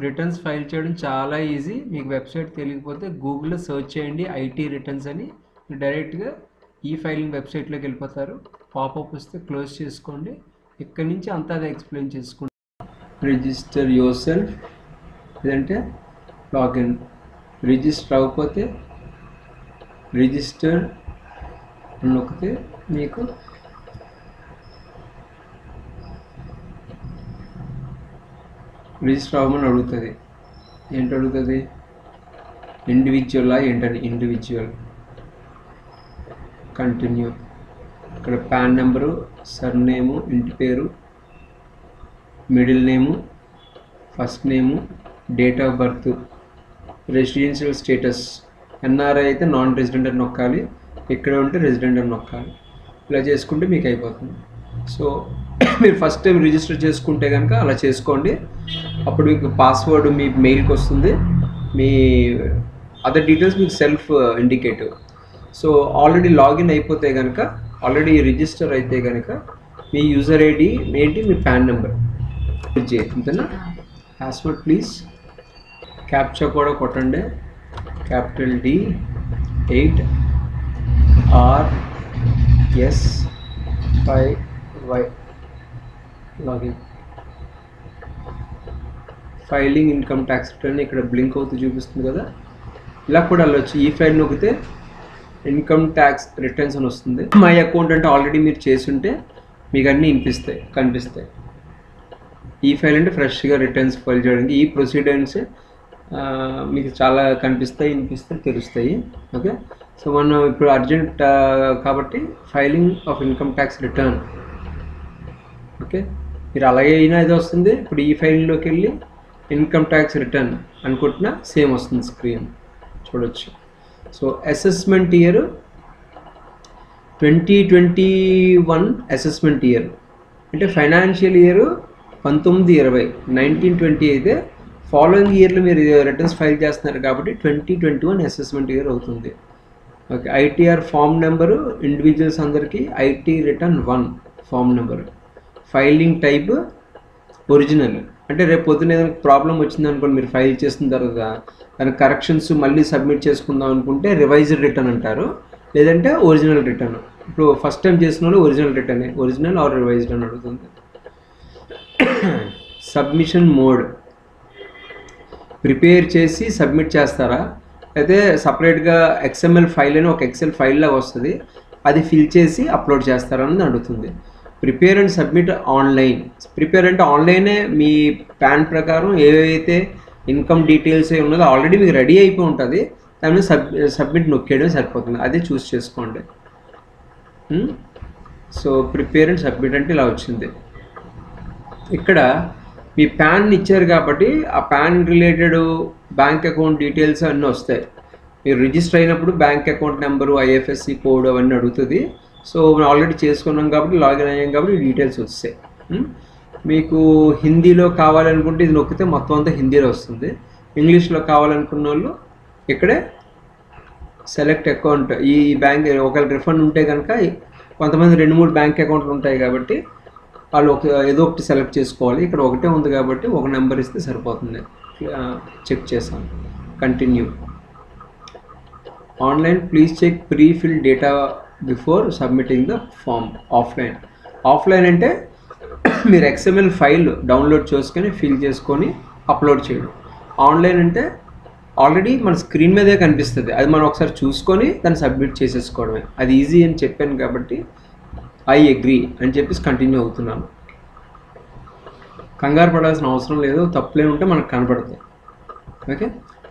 Returns file చేయడం చాలా easy. మీకు వెబ్సైట్ తెలియకపోతే గూగుల్లో సెర్చ్ చేయండి ఐటీ రిటర్న్స్ అని. డైరెక్ట్గా ఈ ఫైలింగ్ వెబ్సైట్లోకి వెళ్ళిపోతారు. పాపప్ వస్తే క్లోజ్ చేసుకోండి. ఇక్కడి నుంచి అంతా అది ఎక్స్ప్లెయిన్ చేసుకోండి రిజిస్టర్ యువర్ సెల్ఫ్ లేదంటే లాగిన్. రిజిస్టర్ అవ్వకపోతే రిజిస్టర్ నొక్కితే మీకు రిజిస్టర్ అవ్వమని అడుగుతుంది. ఏంటి అడుగుతుంది ఇండివిజువలా ఏంటని? ఇండివిజువల్ కంటిన్యూ ఇక్కడ ప్యాన్ నెంబరు సర్నేము ఇంటి పేరు middle name first name date of birth residential status NRI అయితే నాన్ రెసిడెంట్ అని నొక్కాలి. ఇక్కడ ఉంటే రెసిడెంట్ అని నొక్కాలి. ఇలా చేసుకుంటే మీకు అయిపోతుంది. సో మీరు ఫస్ట్ టైం రిజిస్టర్ చేసుకుంటే కనుక అలా చేసుకోండి. అప్పుడు మీకు పాస్వర్డ్ మీ మెయిల్కి వస్తుంది. మీ అదర్ డీటెయిల్స్ మీకు self indicative so already login అయిపోతే కనుక ఆల్రెడీ రిజిస్టర్ అయితే కనుక మీ యూజర్ ఐడి ఏంటి మీ ప్యాన్ నెంబర్ అంతేనా పాస్వర్డ్ ప్లీజ్ క్యాప్చా కూడా కొట్టండి. Capital D eight R S five Y login. Filing income tax return ఇక్కడ బ్లింక్ అవుతూ చూపిస్తుంది కదా. ఇలా కూడా వెళ్ళొచ్చు. ఈ ఫైల్ నొక్కితే ఇన్కమ్ ట్యాక్స్ రిటర్న్స్ అని వస్తుంది. మై అకౌంట్ అంటే ఆల్రెడీ మీరు చేస్తుంటే మీకు అన్నీ వినిపిస్తాయి కనిపిస్తాయి. ఈ ఫైల్ అంటే ఫ్రెష్గా రిటర్న్స్ ఫైల్ చేయడానికి. ఈ ప్రొసీడర్స్ మీకు చాలా కనిపిస్తాయి వినిపిస్తాయి తెలుస్తాయి ఓకే? సో మనం ఇప్పుడు అర్జెంట్ కాబట్టి filing of income tax return okay? మీరు అలాగే అయినా ఇది వస్తుంది. ఇప్పుడు ఈ ఫైల్లోకి వెళ్ళి ఇన్కమ్ ట్యాక్స్ రిటర్న్ అనుకుంటున్నా సేమ్ వస్తుంది స్క్రీన్. చూడొచ్చు. So assessment year twenty twenty one assessment year అంటే ఫైనాన్షియల్ ఇయర్ పంతొమ్మిది ఇరవై నైన్టీన్ ట్వంటీ అయితే ఫాలోయింగ్ ఇయర్లో మీరు రిటర్న్స్ ఫైల్ చేస్తున్నారు కాబట్టి twenty twenty one assessment year అవుతుంది okay ITR form number individuals అందరికీ IT return one form number filing type original. అంటే రేపు పొద్దున ఏదైనా ప్రాబ్లం వచ్చింది అనుకోండి మీరు ఫైల్ చేసిన తర్వాత దాని కరెక్షన్స్ మళ్ళీ సబ్మిట్ చేసుకుందాం అనుకుంటే రివైజ్డ్ రిటర్న్ అంటారు. లేదంటే ఒరిజినల్ రిటర్న్. ఇప్పుడు ఫస్ట్ టైం చేసిన వాళ్ళు original return. Original or revised అని అడుగుతుంది సబ్మిషన్ మోడ్. ప్రిపేర్ చేసి సబ్మిట్ చేస్తారా? అయితే సపరేట్గా ఎక్స్ఎంఎల్ ఫైల్ అని ఒక ఎక్సెల్ ఫైల్ లాగా వస్తుంది. అది ఫిల్ చేసి అప్లోడ్ చేస్తారని అడుగుతుంది. Prepare and submit online. Prepare అంటే ఆన్లైనే మీ ప్యాన్ ప్రకారం ఏవైతే ఇన్కమ్ డీటెయిల్స్ ఉన్నదో ఆల్రెడీ మీకు రెడీ అయిపోయి ఉంటుంది. దాని సబ్ సబ్మిట్ నొక్కేయడం సరిపోతుంది. అదే చూస్ చేసుకోండి. సో ప్రిపేర్ అండ్ సబ్మిట్ అంటే ఇలా వచ్చింది. ఇక్కడ మీ ప్యాన్ ఇచ్చారు కాబట్టి ఆ PAN related bank account details అన్నీ వస్తాయి. మీరు రిజిస్టర్ అయినప్పుడు bank account number IFSC code అవన్నీ అడుగుతుంది. సో మనం ఆల్రెడీ చేసుకున్నాం కాబట్టి లాగిన్ అయ్యాం కాబట్టి డీటెయిల్స్ వస్తాయి. Hmm? మీకు హిందీలో కావాలనుకుంటే ఇది నొక్కితే మొత్తం అంతా హిందీలో వస్తుంది. ఇంగ్లీష్లో కావాలనుకున్న వాళ్ళు ఇక్కడే సెలెక్ట్ అకౌంట్ ఈ బ్యాంక్ ఒకవేళ రిఫండ్ ఉంటే కనుక కొంతమంది రెండు మూడు బ్యాంక్ అకౌంట్లు ఉంటాయి కాబట్టి వాళ్ళు ఒక ఏదో ఒకటి సెలెక్ట్ చేసుకోవాలి. ఇక్కడ ఒకటే ఉంది కాబట్టి ఒక నెంబర్ ఇస్తే సరిపోతుంది. చెక్ చేసాం continue online please check prefill data before submitting the form offline. Offline అంటే మీరు ఎక్స్ఎంఎల్ ఫైల్ డౌన్లోడ్ చేసుకొని ఫిల్ చేసుకొని అప్లోడ్ చేయడం. ఆన్లైన్ అంటే ఆల్రెడీ మన స్క్రీన్ మీదే కనిపిస్తుంది. అది మనం ఒకసారి చూసుకొని దాన్ని సబ్మిట్ చేసేసుకోవడమే. అది ఈజీ అని చెప్పాను కాబట్టి ఐ అగ్రీ అని చెప్పేసి కంటిన్యూ అవుతున్నాను. కంగారు పడాల్సిన అవసరం లేదు. తప్పులే ఉంటే మనకు కనపడుతుంది ఓకే?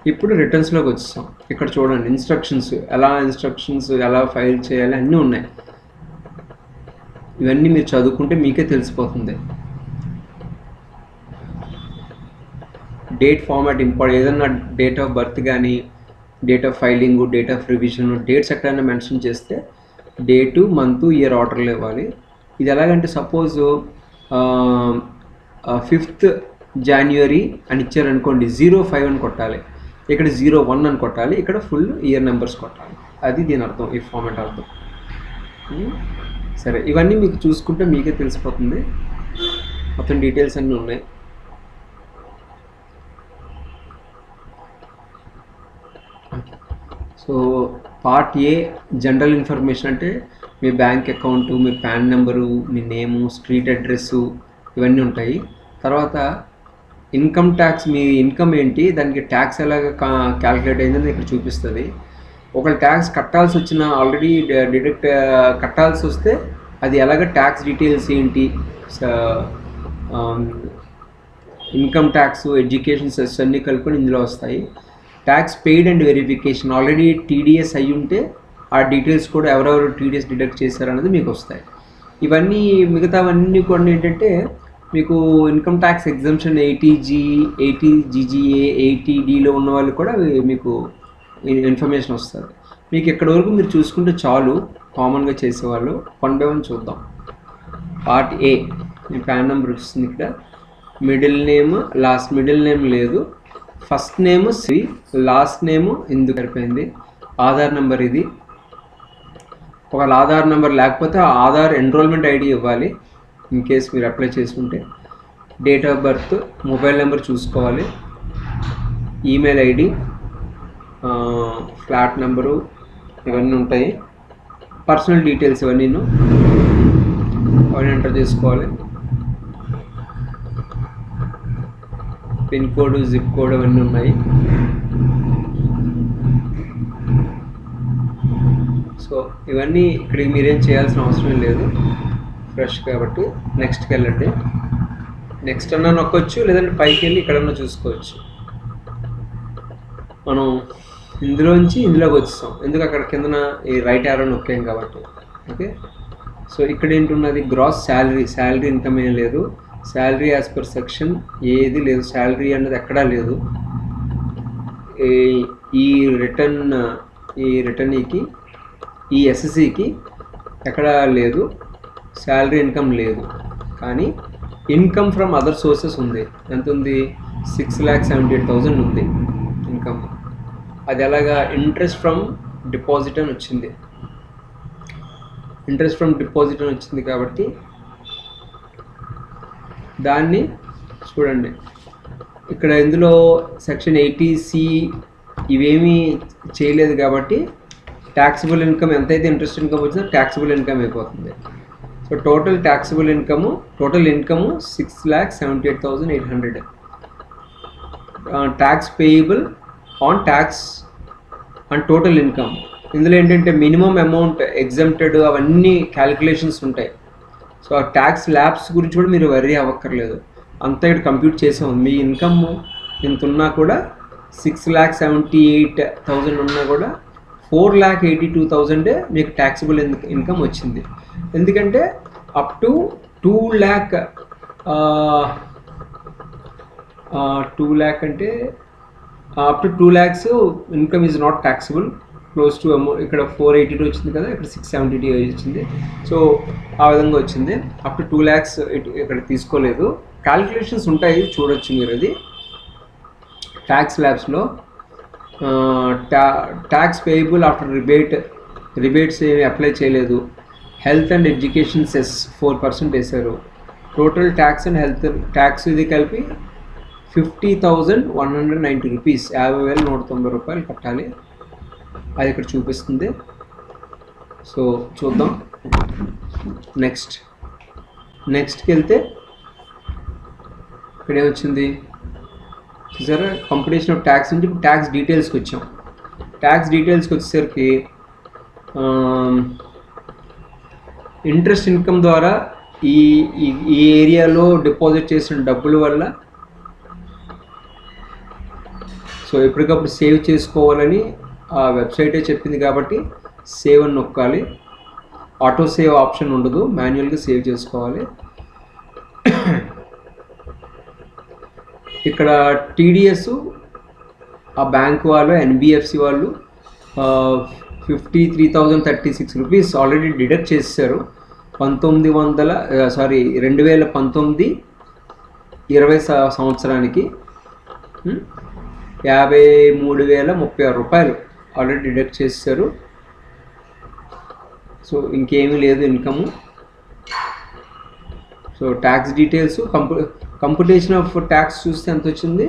ఇప్పుడు రిటర్న్స్లోకి వచ్చేసాం. ఇక్కడ చూడండి ఇన్స్ట్రక్షన్స్ ఎలా ఇన్స్ట్రక్షన్స్ ఎలా ఫైల్ చేయాలి అన్నీ ఉన్నాయి. ఇవన్నీ మీరు చదువుకుంటే మీకే తెలిసిపోతుంది. డేట్ ఫార్మాట్ ఇంపార్ట్ ఏదన్నా డేట్ ఆఫ్ బర్త్ కానీ date of filing date of revision dates ఎక్కడైనా మెన్షన్ చేస్తే డేటు మంత్ ఇయర్ ఆర్డర్లు ఇవ్వాలి. ఇది ఎలాగంటే సపోజ్ ఫిఫ్త్ జనవరి అని ఇచ్చారనుకోండి జీరో ఫైవ్ అని కొట్టాలి. ఇక్కడ జీరో వన్ అని కొట్టాలి ఇక్కడ ఫుల్ ఇయర్ నెంబర్స్ కొట్టాలి. అది దీని అర్థం ఈ ఫార్మెట్ అర్థం. Hmm? సరే ఇవన్నీ మీకు చూసుకుంటే మీకే తెలిసిపోతుంది. మొత్తం డీటెయిల్స్ అన్నీ ఉన్నాయి. So part A general information అంటే మీ బ్యాంక్ అకౌంటు మీ పాన్ నెంబరు మీ నేము స్ట్రీట్ అడ్రస్సు ఇవన్నీ ఉంటాయి. తర్వాత ఇన్కమ్ ట్యాక్స్ మీ ఇన్కమ్ ఏంటి? దానికి ట్యాక్స్ ఎలాగ క్యాలిక్యులేట్ అయిందని ఇక్కడ చూపిస్తుంది. ఒకవేళ ట్యాక్స్ కట్టాల్సి వచ్చిన ఆల్రెడీ డిడక్ట్ కట్టాల్సి వస్తే అది ఎలాగ ట్యాక్స్ డీటెయిల్స్ ఏంటి? ఇన్కమ్ ట్యాక్స్ ఎడ్యుకేషన్ సెస్ అన్నీ కలుపుకొని ఇందులో వస్తాయి. Tax paid and verification already TDS అయి ఉంటే ఆ డీటెయిల్స్ కూడా ఎవరెవరు టీడీఎస్ డిడక్ట్ చేశారన్నది మీకు వస్తాయి. ఇవన్నీ మిగతావన్నీ కొన్ని ఏంటంటే మీకు income tax exemption eighty G eighty GGA ఎయిటీడీలో ఉన్న వాళ్ళు కూడా మీకు ఇన్ఫర్మేషన్ వస్తుంది. మీకు ఎక్కడి వరకు మీరు చూసుకుంటే చాలు కామన్గా చేసేవాళ్ళు వన్ బై వన్ చూద్దాం. పార్ట్ ఏ మీ ప్యాన్ నెంబర్ వస్తుంది ఇక్కడ. Middle name last middle name లేదు. First name Shri last name ఎందుకు సరిపోయింది? ఆధార్ నెంబర్ ఇది. ఒకవేళ ఆధార్ నెంబర్ లేకపోతే ఆధార్ ఎన్రోల్మెంట్ ఐడి ఇవ్వాలి. ఇన్ కేస్ మీరు అప్లై చేసుకుంటే date of birth mobile number చూసుకోవాలి. ఈమెయిల్ ఐడి ఫ్లాట్ నెంబరు ఇవన్నీ ఉంటాయి. పర్సనల్ డీటెయిల్స్ ఇవన్నీ అవన్నీ ఎంటర్ చేసుకోవాలి. పిన్ కోడ్ జిప్ కోడ్ అవన్నీ ఉన్నాయి. సో ఇవన్నీ ఇక్కడికి మీరేం చేయాల్సిన అవసరం లేదు. ఫ్రెష్ కాబట్టి నెక్స్ట్కి వెళ్ళండి. నెక్స్ట్ అన్నా నొక్కొచ్చు లేదంటే పైకి వెళ్ళి ఇక్కడన్నా చూసుకోవచ్చు. మనం ఇందులోంచి ఇందులోకి వచ్చేస్తాం. ఎందుకు అక్కడ కిందన ఈ రైట్ ఆరో నొక్కాం కాబట్టి. ఓకే సో ఇక్కడ ఏంటున్నది? గ్రాస్ శాలరీ శాలరీ ఇన్కమ్ ఏం లేదు. శాలరీ యాజ్ పర్ సెక్షన్ ఏది లేదు. శాలరీ అన్నది ఎక్కడా లేదు. ఈ- ఈ రిటర్న్ ఈ రిటర్నీకి ఈ ఎస్ఎస్సికి ఎక్కడా లేదు. శాలరీ ఇన్కమ్ లేదు. కానీ ఇన్కమ్ ఫ్రమ్ అదర్ సోర్సెస్ ఉంది. ఎంత ఉంది six lakh seventy eight thousand ఉంది ఇన్కమ్ అది ఎలాగా? ఇంట్రెస్ట్ ఫ్రమ్ డిపాజిట్ అని వచ్చింది. ఇంట్రెస్ట్ ఫ్రమ్ డిపాజిట్ అని వచ్చింది కాబట్టి దాన్ని చూడండి. ఇక్కడ ఇందులో సెక్షన్ ఎయిటీ సి ఇవేమీ చేయలేదు కాబట్టి ట్యాక్సిబుల్ ఇన్కమ్ ఎంతైతే ఇంట్రెస్ట్ ఇన్కమ్ వచ్చిందో ట్యాక్సిబుల్ ఇన్కమ్ అయిపోతుంది. So total taxable income total income six lakh seventy eight thousand eight hundred tax payable on tax and total income ఇందులో ఏంటంటే మినిమం అమౌంట్ ఎగ్జామ్టెడ్ అవన్నీ calculations ఉంటాయి. సో ఆ tax slabs గురించి కూడా మీరు వరీ అవ్వక్కర్లేదు. అంతా ఇక్కడ కంప్యూట్ చేసాము. మీ ఇన్కమ్ ఇంత ఉన్నా కూడా six lakh seventy eight thousand ఉన్నా కూడా ఫోర్ ల్యాక్ ఎయిటీ టూ థౌజండే మీకు ట్యాక్సిబుల్ ఇన్కమ్ వచ్చింది. ఎందుకంటే up to two lakh two lakh అంటే up to two lakhs income is not taxable close to amount ఇక్కడ ఫోర్ ఎయిటీ టూ వచ్చింది కదా ఇక్కడ సిక్స్ సెవెంటీ టూ వచ్చింది. సో ఆ విధంగా వచ్చింది. అప్ టు టూ ల్యాక్స్ ఇక్కడ తీసుకోలేదు. క్యాలిక్యులేషన్స్ ఉంటాయి చూడొచ్చు మీరు అది. Tax ల్యాబ్స్లో tax payable after rebate rebates ఏమి అప్లై చేయలేదు. Health and education cess four percent వేశారు. Total tax and health tax ఇది కలిపి fifty thousand one hundred ninety rupees యాభై వేల నూట తొంభై రూపాయలు కట్టాలి. అది ఇక్కడ చూపిస్తుంది. సో చూద్దాం. నెక్స్ట్ నెక్స్ట్కి వెళ్తే ఇక్కడ ఏమొచ్చింది చూసారా? కంపిటీషన్ ఆఫ్ ట్యాక్స్ నుంచి ట్యాక్స్ డీటెయిల్స్కి వచ్చాం. ట్యాక్స్ డీటెయిల్స్కి వచ్చేసరికి ఇంట్రెస్ట్ ఇన్కమ్ ద్వారా ఈ ఈ- ఈ ఏరియాలో డిపాజిట్ చేసిన డబ్బుల వల్ల సో ఎప్పటికప్పుడు సేవ్ చేసుకోవాలని ఆ వెబ్సైటే చెప్పింది కాబట్టి సేవ్ అని నొక్కాలి. ఆటో సేవ్ ఆప్షన్ ఉండదు. మాన్యువల్గా సేవ్ చేసుకోవాలి. ఇక్కడ టీడీఎస్ ఆ బ్యాంక్ వాళ్ళు ఎన్బిఎఫ్సి వాళ్ళు fifty three thousand thirty six rupees already deduct చేశారు. పంతొమ్మిది వందల సారీ రెండు వేల పంతొమ్మిది ఇరవై సంవత్సరానికి యాభై మూడు వేల ముప్పై ఆరు రూపాయలు ఆల్రెడీ డిడక్ట్ చేశారు. సో ఇంకేమీ లేదు ఇన్కమ్. సో ట్యాక్స్ డీటెయిల్స్ కంపు కంప్యూటేషన్ ఆఫ్ ట్యాక్స్ చూస్తే ఎంత వచ్చింది?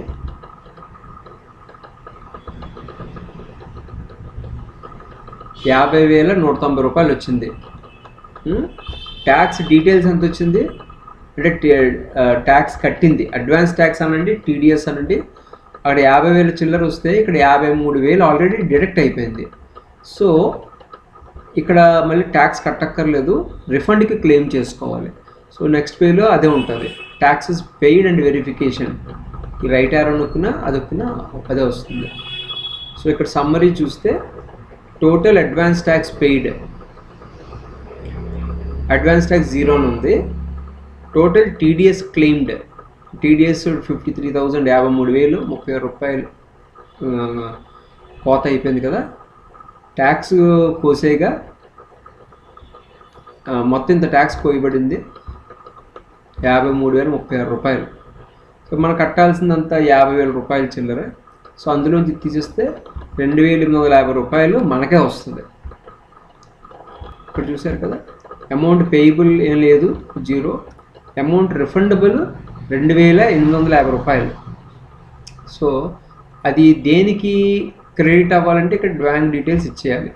యాభై వేల నూట తొంభై రూపాయలు వచ్చింది. ట్యాక్స్ డీటెయిల్స్ ఎంత వచ్చింది? అంటే ట్యాక్స్ కట్టింది. అడ్వాన్స్ ట్యాక్స్ అనండి టీడీఎస్ అనండి. అక్కడ యాభై వేల చిల్లర వస్తే ఇక్కడ యాభై మూడు వేలు ఆల్రెడీ డిడక్ట్ అయిపోయింది. సో ఇక్కడ మళ్ళీ ట్యాక్స్ కట్టక్కర్లేదు. రిఫండ్కి క్లెయిమ్ చేసుకోవాలి. సో నెక్స్ట్ పేలో అదే ఉంటుంది. ట్యాక్సెస్ పెయిడ్ అండ్ వెరిఫికేషన్ ఈ రైట్ ఆరో నొక్కినా అదొక్కినా అదే వస్తుంది. సో ఇక్కడ సమ్మరీ చూస్తే total advance tax paid advance tax zero అని ఉంది. Total TDS claimed TDS fifty three thousand యాభై మూడు వేలు ముప్పై ఆరు రూపాయలు కోత అయిపోయింది కదా. ట్యాక్స్ కోసేగా మొత్తం ఇంత ట్యాక్స్ కోయబడింది యాభై మూడు వేల ముప్పై ఆరు రూపాయలు. సో మనం కట్టాల్సిందంతా యాభై వేల రూపాయలు చిల్లర. సో అందులోంచి తీసేస్తే రెండు వేల ఎనిమిది వందల యాభై రూపాయలు మనకే వస్తుంది. ఇక్కడ చూశారు కదా అమౌంట్ పేయబుల్ ఏం లేదు జీరో. అమౌంట్ రిఫండబుల్ రెండు వేల ఎనిమిది వందల యాభై రూపాయలు. సో అది దేనికి క్రెడిట్ అవ్వాలంటే ఇక్కడ బ్యాంక్ డీటెయిల్స్ ఇచ్చేయాలి.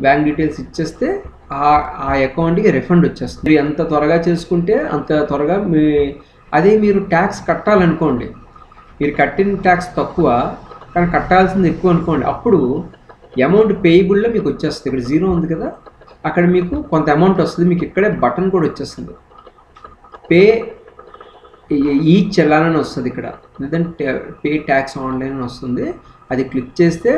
బ్యాంక్ డీటెయిల్స్ ఇచ్చేస్తే ఆ ఆ అకౌంట్కి రిఫండ్ వచ్చేస్తుంది. మీరు ఎంత త్వరగా చేసుకుంటే అంత త్వరగా మీ అదే మీరు ట్యాక్స్ కట్టాలనుకోండి. మీరు కట్టిన ట్యాక్స్ తక్కువ కానీ కట్టాల్సింది ఎక్కువ అనుకోండి. అప్పుడు అమౌంట్ పేయబుల్లో మీకు వచ్చేస్తుంది. ఇక్కడ జీరో ఉంది కదా. అక్కడ మీకు కొంత అమౌంట్ వస్తుంది. మీకు ఇక్కడే బటన్ కూడా వచ్చేస్తుంది. పే ఈ చెల్లాలని వస్తుంది ఇక్కడ. లేదంటే పే ట్యాక్స్ ఆన్లైన్ అని వస్తుంది. అది క్లిక్ చేస్తే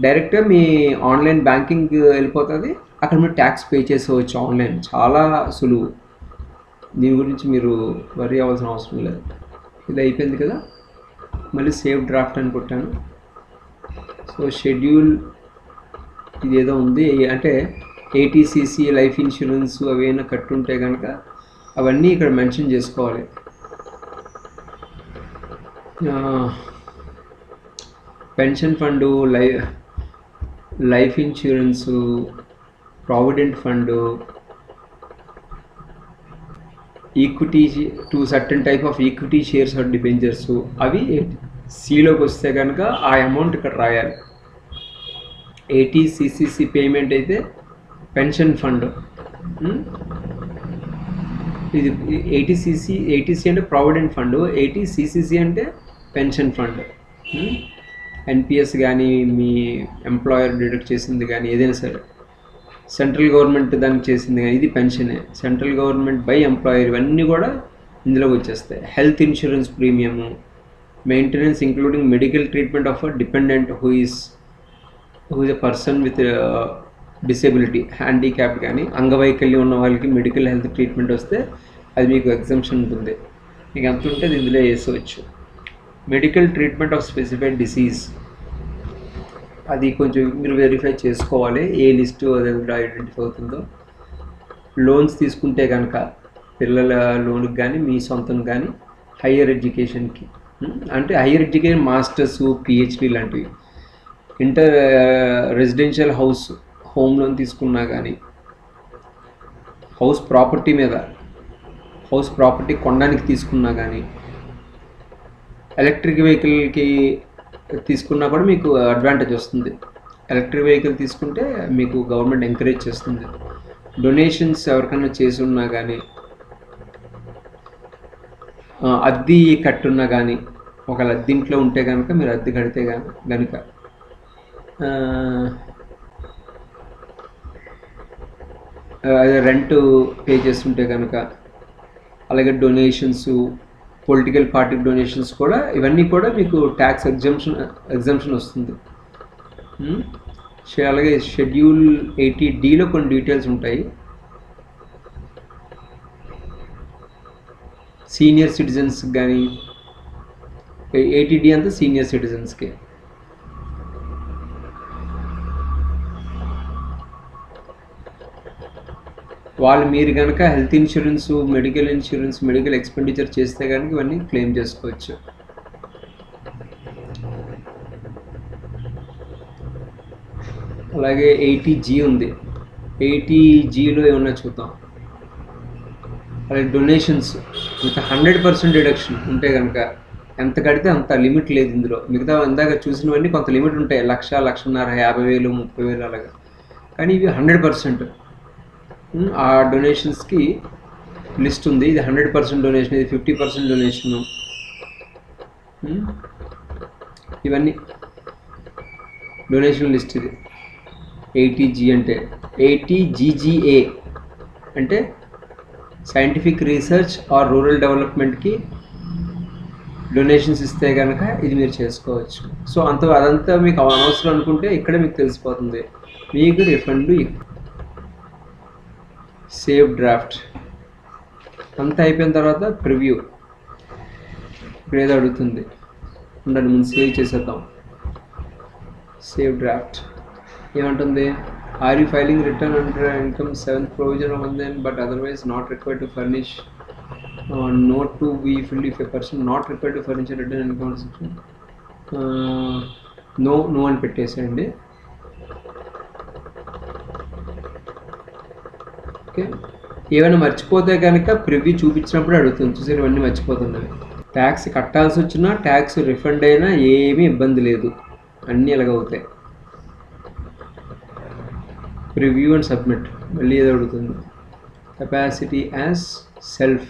డైరెక్ట్గా మీ ఆన్లైన్ బ్యాంకింగ్ వెళ్ళిపోతుంది. అక్కడ మీరు ట్యాక్స్ పే చేసుకోవచ్చు ఆన్లైన్ చాలా సులువు. దీని గురించి మీరు వరి అవ్వాల్సిన అవసరం లేదు. ఇది అయిపోయింది కదా? మళ్ళీ సేవ్ డ్రాఫ్ట్ అని కొట్టాను. సో షెడ్యూల్ ఇది ఏదో ఉంది. అంటే ఏటీసీసీ లైఫ్ ఇన్సూరెన్స్ అవి ఏమైనా కట్టుంటే కనుక అవన్నీ ఇక్కడ మెన్షన్ చేసుకోవాలి. పెన్షన్ ఫండు లై life insurance provident fund equity to certain type of equity shares or debentures అవి సిలోకి వస్తే కనుక ఆ అమౌంట్ ఇక్కడ రాయాలి. ఏటీసీసీసీ పేమెంట్ అయితే పెన్షన్ ఫండ్ ఇది ఏటీసీసీ ఏటీసీ అంటే ప్రావిడెంట్ ఫండ్ ఏటీసీసీసీ అంటే పెన్షన్ ఫండ్ ఎన్పిఎస్ కానీ మీ ఎంప్లాయర్ డిడక్ట్ చేసింది కానీ ఏదైనా సరే. సెంట్రల్ గవర్నమెంట్ దానికి చేసింది ఇది పెన్షనే. సెంట్రల్ గవర్నమెంట్ బై ఎంప్లాయర్ ఇవన్నీ కూడా ఇందులోకి వచ్చేస్తాయి. Health insurance premium maintenance including medical treatment of a dependent who is who is a person with disability handicap కానీ అంగవైకల్యం ఉన్న వాళ్ళకి మెడికల్ హెల్త్ ట్రీట్మెంట్ వస్తే అది మీకు ఎగ్జంప్షన్ ఉంటుంది. మీకు ఎంత ఉంటే అది ఇందులో వేసుకోవచ్చు. Medical treatment of specified disease అది కొంచెం మీరు వెరిఫై చేసుకోవాలి. ఏ లిస్టు అది ఐడెంటిఫై అవుతుందో. లోన్స్ తీసుకుంటే కనుక పిల్లల లోన్కి కానీ మీ సొంతం కానీ హయ్యర్ ఎడ్యుకేషన్కి అంటే హయ్యర్ ఎడ్యుకేషన్ మాస్టర్స్ పిహెచ్డి లాంటివి. Inter residential house home loan తీసుకున్నా కానీ హౌస్ ప్రాపర్టీ మీద హౌస్ ప్రాపర్టీ కొనడానికి తీసుకున్నా కానీ ఎలక్ట్రిక్ వెహికల్కి తీసుకున్నా కూడా మీకు అడ్వాంటేజ్ వస్తుంది. ఎలక్ట్రిక్ వెహికల్ తీసుకుంటే మీకు గవర్నమెంట్ ఎంకరేజ్ చేస్తుంది. డొనేషన్స్ ఎవరికైనా చేసి ఉన్నా కానీ అద్దె కట్టున్నా కానీ ఒకవేళ అద్దీంట్లో ఉంటే కనుక మీరు అద్దె కడితే కనుక అదే రెంట్ పే చేస్తుంటే కనుక అలాగే డొనేషన్స్ పొలిటికల్ పార్టీ డొనేషన్స్ కూడా ఇవన్నీ కూడా మీకు ట్యాక్స్ ఎగ్జంప్షన్ ఎగ్జంప్షన్ వస్తుంది. Hmm? అలాగే షెడ్యూల్ ఎయిటీ డీలో కొన్ని డీటెయిల్స్ ఉంటాయి. సీనియర్ సిటిజన్స్ కానీ ఎయిటీ డి అంతా సీనియర్ సిటిజన్స్కే వాళ్ళు మీరు కనుక health insurance medical insurance medical expenditure చేస్తే కనుక ఇవన్నీ క్లెయిమ్ చేసుకోవచ్చు. అలాగే ఎయిటీ జీ ఉంది. ఎయిటీ జీలో ఏమన్నా చూద్దాం. అలాగే donations with hundred percent deduction ఉంటే కనుక ఎంత కడితే అంత లిమిట్ లేదు ఇందులో. మిగతా ఇందాక చూసినవన్నీ కొంత లిమిట్ ఉంటాయి. లక్ష లక్షన్నర యాభై వేలు ముప్పై వేలు అలాగా. కానీ ఇవి హండ్రెడ్ పర్సెంట్ Hmm, ఆ డొనేషన్స్కి లిస్ట్ ఉంది. ఇది హండ్రెడ్ పర్సెంట్ డొనేషన్ ఇది ఫిఫ్టీ పర్సెంట్ డొనేషను ఇవన్నీ డొనేషన్ లిస్ట్ ఇది. ఎయిటీజీ అంటే ఎయిటీ జీజీఏ అంటే సైంటిఫిక్ రీసెర్చ్ ఆర్ రూరల్ డెవలప్మెంట్కి డొనేషన్స్ ఇస్తే కనుక ఇది మీరు చేసుకోవచ్చు. సో అంత అదంతా మీకు అనవసరం అనుకుంటే ఇక్కడే మీకు తెలిసిపోతుంది. మీకు రిఫండ్ సేవ్ డ్రాఫ్ట్. అంతా అయిపోయిన తర్వాత ప్రివ్యూ. ఇప్పుడు ఏదో అడుగుతుంది. ఉండండి ముందు సేవ్ చేసేద్దాం. Save draft. ఏమంటుంది? Are you filing return under income seventh provision one then but otherwise not required to furnish note to be full if a person not required to furniture return income no no అని పెట్టేసేయండి. Okay ఏమైనా మర్చిపోతే కనుక preview చూపించినప్పుడు అడుగుతుంది. చూసారు ఇవన్నీ మర్చిపోతున్నాయి tax కట్టాల్సి వచ్చినా ట్యాక్స్ రిఫండ్ అయినా ఏమీ ఇబ్బంది లేదు. అన్నీ ఎలాగవుతాయి ప్రివ్యూ అండ్ సబ్మిట్ మళ్ళీ ఏదో అడుగుతుంది. కెపాసిటీ యాజ్ సెల్ఫ్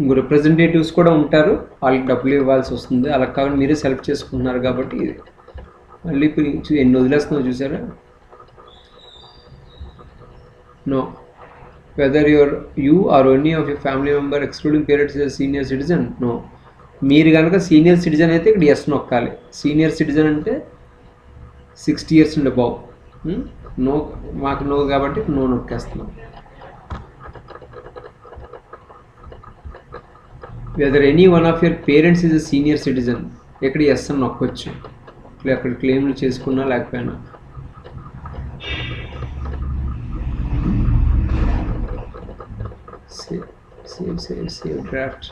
ఇంకో రిప్రజెంటేటివ్స్ కూడా ఉంటారు. వాళ్ళకి డబ్బులు ఇవ్వాల్సి వస్తుంది. అలా కాకుండా మీరే సెలెక్ట్ చేసుకుంటున్నారు కాబట్టి ఇది. మళ్ళీ ఇప్పుడు ఎన్ని వదిలేస్తుందో చూసారా? No whether your you are only of you family member excluding parents senior citizen no మీరు కనుక సీనియర్ సిటిజన్ అయితే ఇక్కడ ఎస్ నొక్కాలి. సీనియర్ సిటిజన్ అంటే సిక్స్టీ ఇయర్స్ ఉండే అబౌవ్ నో మాకు నో కాబట్టి no నొక్కేస్తున్నాం. Whether any one of your parents is a senior citizen ఇక్కడ ఎస్ అని నొక్కొచ్చు. ఇలా అక్కడ క్లెయిమ్లు చేసుకున్నా లేకపోయినా. Save save save save draft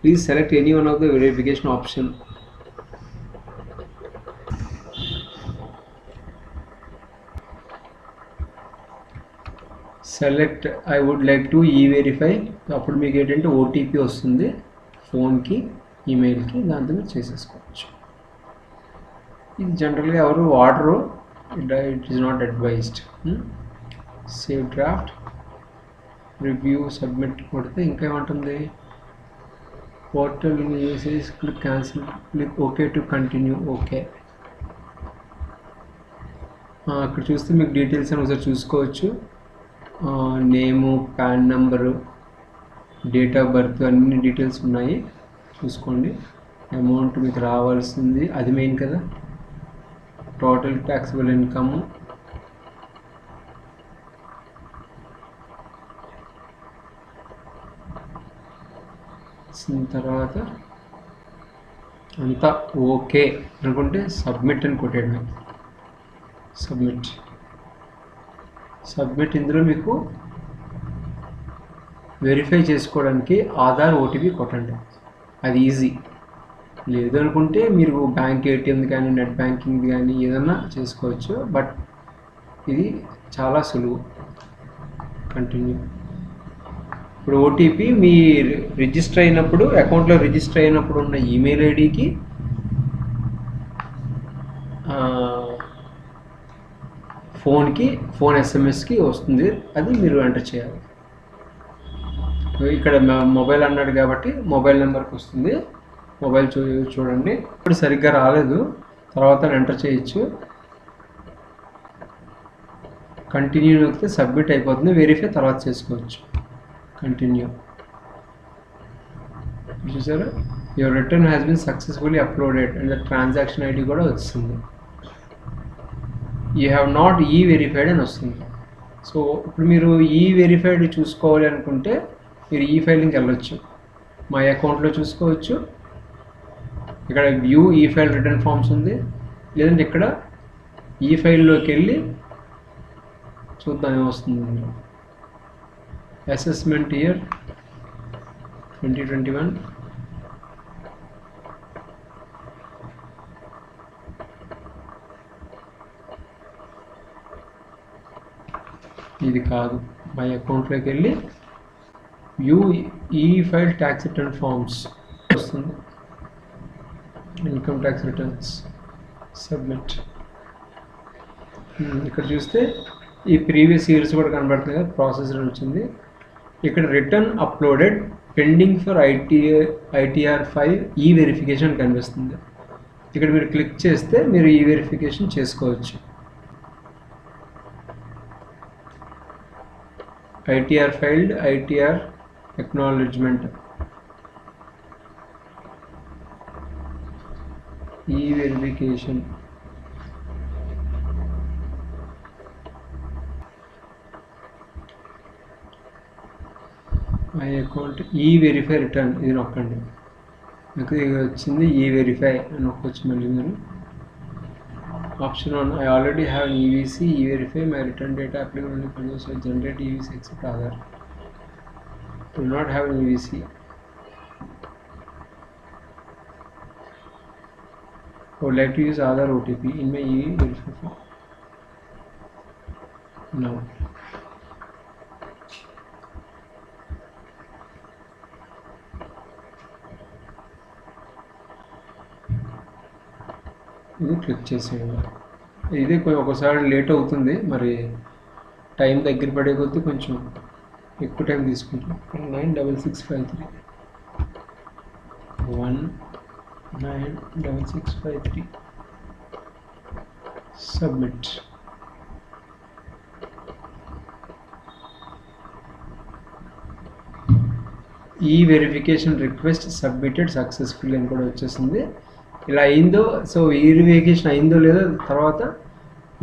please select any one of the verification option. Select I would like to e verify అప్పుడు మీకు ఏంటంటే ఓటీపీ వస్తుంది. ఫోన్కి ఈమెయిల్కి దాంతో మీరు చేసేసుకోవచ్చు. ఇది జనరల్గా ఎవరు వాడరు. It it is not advised save draft review submit కొడితే ఇంకా ఏమంటుంది? Portal usage click cancel click okay to continue okay అక్కడ చూస్తే మీకు డీటెయిల్స్ అని ఒకసారి చూసుకోవచ్చు. Name PAN number date of birth అన్ని డీటెయిల్స్ ఉన్నాయి. చూసుకోండి. అమౌంట్ మీకు రావాల్సింది. అది మెయిన్ కదా. టోటల్ ట్యాక్సిబుల్ ఇన్కమ్ వచ్చిన తర్వాత అంతా ఓకే అనుకుంటే సబ్మిట్ అని కొట్టేయడం సబ్మిట్. సబ్మిట్ ఇందులో మీకు వెరిఫై చేసుకోవడానికి ఆధార్ ఓటీపీ కొట్టండి. అది ఈజీ. లేదు అనుకుంటే మీరు బ్యాంక్ ఏటీఎం కానీ నెట్ బ్యాంకింగ్ కానీ ఏదన్నా చేసుకోవచ్చు. బట్ ఇది చాలా సులువు. కంటిన్యూ. ఇప్పుడు ఓటీపీ మీ రిజిస్టర్ అయినప్పుడు అకౌంట్లో రిజిస్టర్ అయినప్పుడు ఉన్న ఈమెయిల్ ఐడికి ఫోన్కి ఫోన్ ఎస్ఎంఎస్కి వస్తుంది. అది మీరు ఎంటర్ చేయాలి. ఇక్కడ మొబైల్ అన్నాడు కాబట్టి మొబైల్ నెంబర్కి వస్తుంది. మొబైల్ చూ చూడండి. ఇప్పుడు సరిగ్గా రాలేదు. తర్వాత ఎంటర్ చేయొచ్చు. కంటిన్యూ నొక్కితే సబ్మిట్ అయిపోతుంది. వెరిఫై తర్వాత చేసుకోవచ్చు. కంటిన్యూ చూసారా? Your return has been successfully uploaded and transaction ID కూడా వస్తుంది you have not e verified అని వస్తుంది. సో ఇప్పుడు మీరు ఈ వెరిఫైడ్ చూసుకోవాలి అనుకుంటే మీరు ఈ ఫైలింగ్కి వెళ్ళొచ్చు. మై అకౌంట్లో చూసుకోవచ్చు. ఇక్కడ view e file return forms ఉంది. లేదంటే ఇక్కడ ఈ ఫైల్లోకి వెళ్ళి చూద్దాం ఏమొస్తుంది. Assessment year twenty twenty one ఇది కాదు మై అకౌంట్లోకి వెళ్ళి view e file tax return forms వస్తుంది income tax returns submit um, ఇక్కడ చూస్తే ఈ ప్రీవియస్ ఇయర్స్ కూడా కనబడుతుంది కదా ప్రాసెస్ వచ్చింది ఇక్కడ return uploaded pending for IT ITR five e verification కనిపిస్తుంది. ఇక్కడ మీరు క్లిక్ చేస్తే మీరు ఈ వెరిఫికేషన్ చేసుకోవచ్చు ITR filed ITR acknowledgement e verification my account e verify return ఇది నొక్కండి నాకు ఇది వచ్చింది ఈ వెరిఫై అని నొక్కొచ్చు మళ్ళీ మీరు. Option one I already have EVC e verify my return data applicable produce generate EVC except Aadhaar do not have EVC I would like to use Aadhaar OTP in my e verify form. No. ఇది click చేసేయండి. ఇది ఒకసారి late అవుతుంది. మరి time దగ్గర పడే కొద్దీ కొంచెం ఎక్కువ టైం తీసుకుంటాం. Nine double six five three. One nine double six five three. Submit. E verification request submitted successful అని కూడా వచ్చేసింది. ఇలా అయిందో సో ఈ వేకేషన్ అయిందో లేదో తర్వాత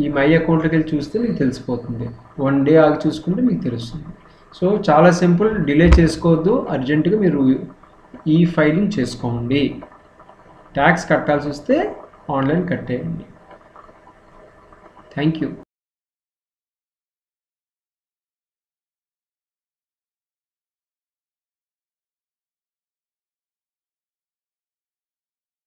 ఈ మై అకౌంట్లోకి వెళ్ళి చూస్తే మీకు తెలిసిపోతుంది. వన్ డే ఆగి చూసుకుంటే మీకు తెలుస్తుంది. సో చాలా సింపుల్ డిలే చేసుకోవద్దు అర్జెంటుగా మీరు ఈ ఫైలింగ్ చేసుకోండి. ట్యాక్స్ కట్టాల్సి వస్తే ఆన్లైన్ కట్టేయండి. Thank you.